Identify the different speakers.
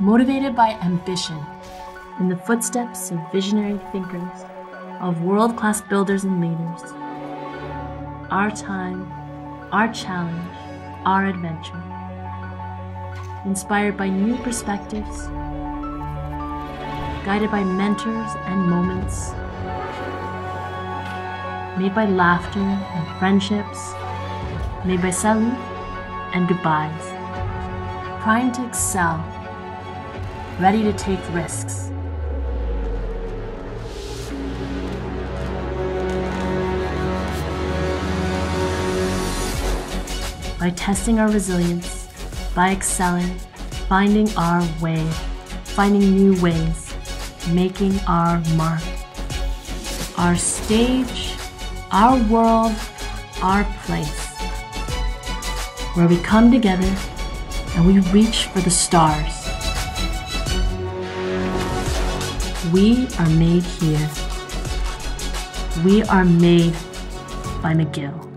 Speaker 1: motivated by ambition, in the footsteps of visionary thinkers, of world class builders and leaders. Our time, our challenge, our adventure. Inspired by new perspectives, guided by mentors and moments, made by laughter and friendships, made by salut and goodbyes. Primed to excel, ready to take risks. By testing our resilience, by excelling, finding our way, finding new ways, making our mark. Our stage, our world, our place. Where we come together and we reach for the stars. We are made here. We are made by McGill.